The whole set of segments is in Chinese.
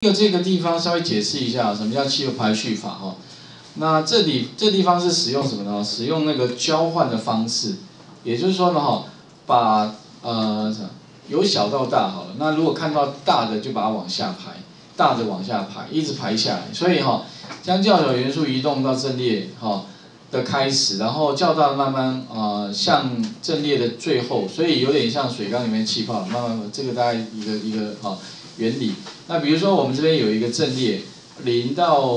这个这个地方稍微解释一下，什么叫气流排序法哈？那这里这地方是使用什么呢？使用那个交换的方式，也就是说呢哈，把呃由小到大好了，那如果看到大的就把它往下排，大的往下排，一直排下来，所以哈，将较小元素移动到阵列哈的开始，然后较大的慢慢啊向阵列的最后，所以有点像水缸里面气泡，慢慢这个大概一个一个哈。原理，那比如说我们这边有一个阵列，零到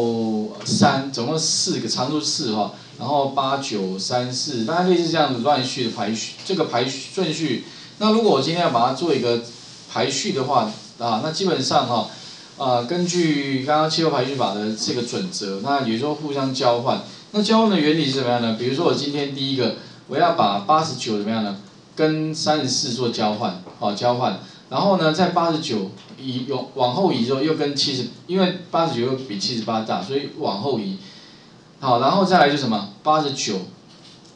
三，总共四个，长度四哈，然后八九三四，大概类似这样子乱序的排序，这个排序顺序。那如果我今天要把它做一个排序的话，啊，那基本上哈，啊，根据刚刚气候排序法的这个准则，那有时候互相交换。那交换的原理是怎么样呢？比如说我今天第一个，我要把八十九怎么样呢？跟三十四做交换，好，交换。然后呢，在八十九移往往后移之后，又跟七十，因为八十九又比七十八大，所以往后移。好，然后再来就什么八十九，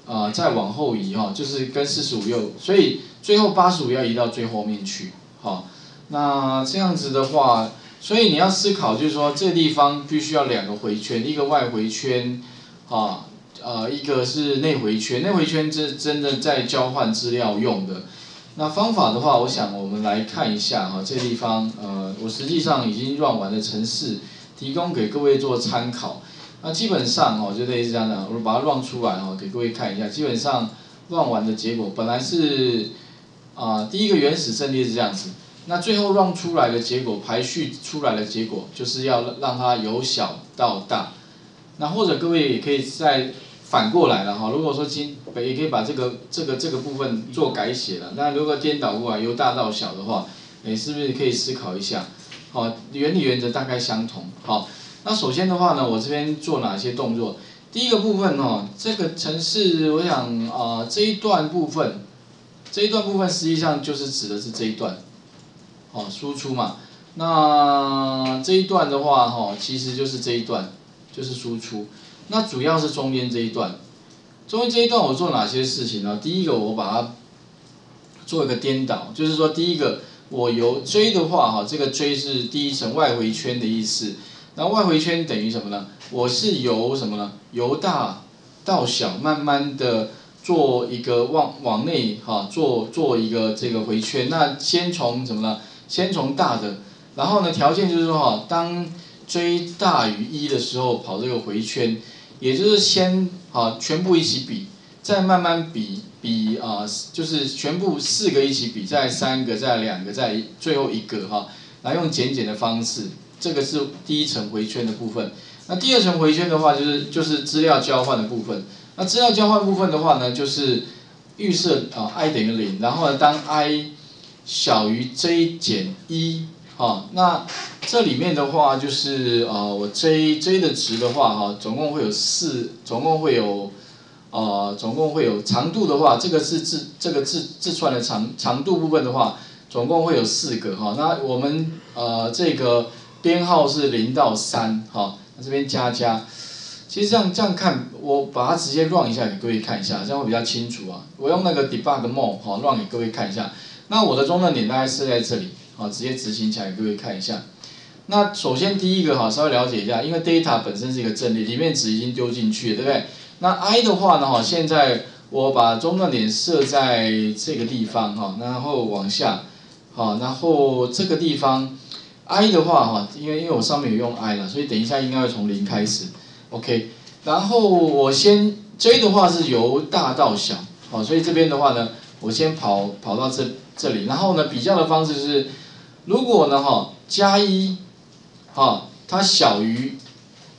啊，再往后移哈，就是跟四十五又，所以最后八十五要移到最后面去。好，那这样子的话，所以你要思考就是说，这地方必须要两个回圈，一个外回圈，啊，呃，一个是内回圈，内回圈是真的在交换资料用的。那方法的话，我想我们来看一下哈，这地方呃，我实际上已经 run 完的程式，提供给各位做参考。那基本上哦，就类似这样的，我把它 run 出来哈，给各位看一下。基本上 run 完的结果，本来是啊，第一个原始阵列是这样子，那最后 run 出来的结果，排序出来的结果，就是要让它由小到大。那或者各位也可以在。反过来了哈，如果说今也可以把这个这个这个部分做改写了，那如果颠倒过来由大到小的话，哎，是不是可以思考一下？好，原理原则大概相同。好，那首先的话呢，我这边做哪些动作？第一个部分哦，这个程式我想啊这一段部分，这一段部分实际上就是指的是这一段，哦，输出嘛。那这一段的话哈，其实就是这一段，就是输出。那主要是中间这一段，中间这一段我做哪些事情呢？第一个我把它做一个颠倒，就是说第一个我由追的话哈，这个追是第一层外回圈的意思，那外回圈等于什么呢？我是由什么呢？由大到小慢慢的做一个往往内哈做做一个这个回圈，那先从什么呢？先从大的，然后呢条件就是说哈，当追大于一的时候跑这个回圈。也就是先啊全部一起比，再慢慢比比啊，就是全部四个一起比，再三个，再两个，再最后一个哈，来用减减的方式，这个是第一层回圈的部分。那第二层回圈的话，就是就是资料交换的部分。那资料交换部分的话呢，就是预设啊 i 等于零，然后呢当 i 小于 j 减一。啊，那这里面的话就是呃，我 j j 的值的话哈，总共会有四，总共会有，呃，总共会有长度的话，这个是字这个字字串的长长度部分的话，总共会有四个哈。那我们呃这个编号是零到三哈，那这边加加，其实这样这样看，我把它直接 run 一下给各位看一下，这样会比较清楚啊。我用那个 debug mode 哈 run 给各位看一下，那我的中断点大概是在这里。好，直接执行起来给，各位看一下。那首先第一个哈，稍微了解一下，因为 data 本身是一个阵列，里面值已经丢进去了，对不对？那 i 的话呢，哈，现在我把中断点设在这个地方哈，然后往下，好，然后这个地方 i 的话哈，因为因为我上面有用 i 了，所以等一下应该会从零开始，OK。然后我先 j 的话是由大到小，好，所以这边的话呢，我先跑跑到这这里，然后呢，比较的方式是。如果呢哈加一，哈它小于，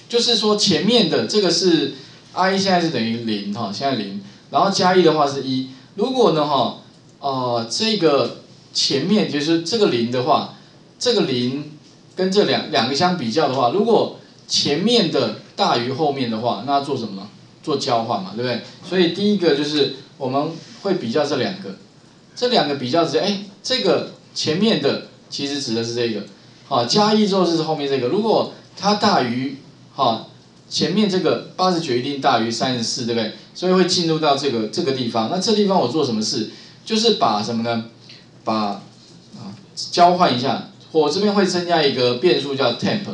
就是说前面的这个是 i 现在是等于零哈，现在零，然后加一的话是一。如果呢哈，呃这个前面就是这个零的话，这个零跟这两两个相比较的话，如果前面的大于后面的话，那做什么呢？做交换嘛，对不对？所以第一个就是我们会比较这两个，这两个比较是哎这个前面的。其实指的是这个，好加一之后是后面这个，如果它大于，好前面这个八十九一定大于三十四，对不对？所以会进入到这个这个地方。那这地方我做什么事？就是把什么呢？把啊交换一下，我这边会增加一个变数叫 temp，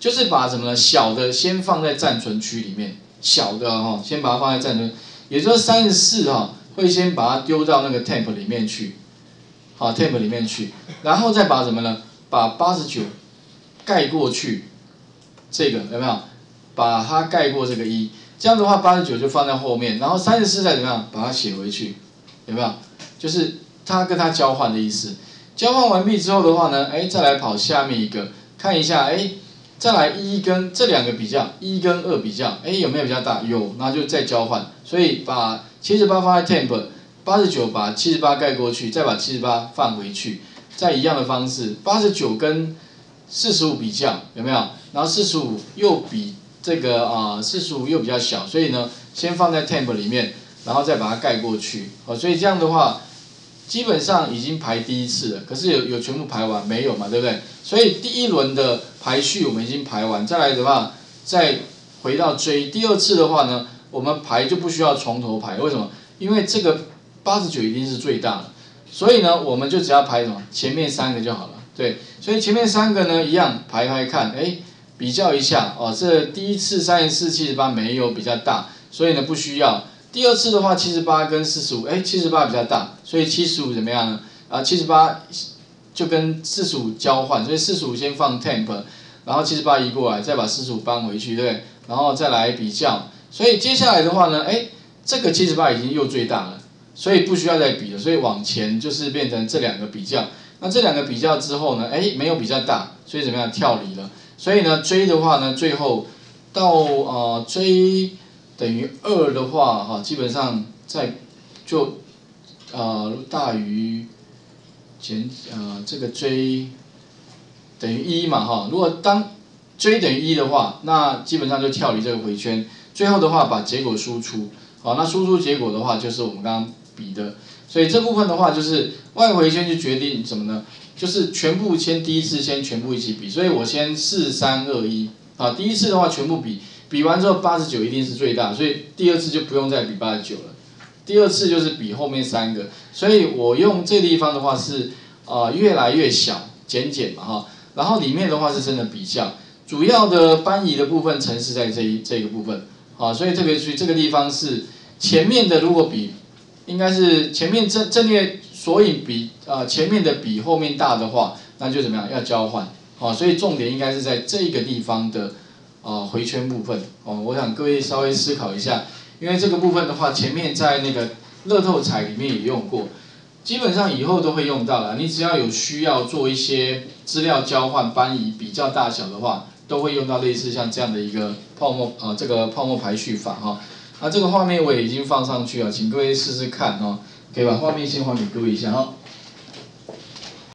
就是把什么呢？小的先放在暂存区里面，小的哈，先把它放在暂存，也就是三十四哈，会先把它丢到那个 temp 里面去，好 temp 里面去，然后再把什么呢？把八十九盖过去，这个有没有？把它盖过这个一，这样的话八十九就放在后面，然后三十四再怎么样把它写回去，有没有？就是它跟它交换的意思。交换完毕之后的话呢，哎，再来跑下面一个，看一下，哎，再来一跟这两个比较，一跟二比较，哎，有没有比较大？有，那就再交换。所以把七十八放在 temp，八十九把七十八盖过去，再把七十八放回去，再一样的方式，八十九跟四十五比较，有没有？然后四十五又比这个啊，四十五又比较小，所以呢，先放在 temp 里面，然后再把它盖过去。哦，所以这样的话。基本上已经排第一次了，可是有有全部排完没有嘛？对不对？所以第一轮的排序我们已经排完，再来的话再回到追第二次的话呢，我们排就不需要从头排，为什么？因为这个八十九一定是最大的，所以呢我们就只要排什么前面三个就好了。对，所以前面三个呢一样排排看，哎，比较一下哦，这第一次三十四七十八没有比较大，所以呢不需要。第二次的话，七十八跟四十五，哎，七十八比较大，所以七十五怎么样呢？啊，七十八就跟四十五交换，所以四十五先放 temp，然后七十八移过来，再把四十五搬回去，对？然后再来比较，所以接下来的话呢，哎，这个七十八已经又最大了，所以不需要再比了，所以往前就是变成这两个比较。那这两个比较之后呢，哎，没有比较大，所以怎么样跳离了？所以呢，追的话呢，最后到呃追。等于二的话，哈，基本上在就呃大于减呃这个 j 等于一嘛，哈，如果当 j 等于一的话，那基本上就跳离这个回圈。最后的话，把结果输出，好，那输出结果的话，就是我们刚刚比的。所以这部分的话，就是外回圈就决定什么呢？就是全部先第一次先全部一起比，所以我先四三二一，啊，第一次的话全部比。比完之后，八十九一定是最大，所以第二次就不用再比八十九了。第二次就是比后面三个，所以我用这地方的话是，呃，越来越小，减减嘛哈。然后里面的话是真的比较，主要的搬移的部分城市在这一这个部分，啊，所以特别注意这个地方是前面的如果比，应该是前面正正列索引比啊前面的比后面大的话，那就怎么样要交换，好，所以重点应该是在这个地方的。啊，回圈部分哦，我想各位稍微思考一下，因为这个部分的话，前面在那个乐透彩里面也用过，基本上以后都会用到了。你只要有需要做一些资料交换、搬移、比较大小的话，都会用到类似像这样的一个泡沫啊，这个泡沫排序法哈。啊这个画面我已经放上去了，请各位试试看哦，可以把画面先还给各位一下哦。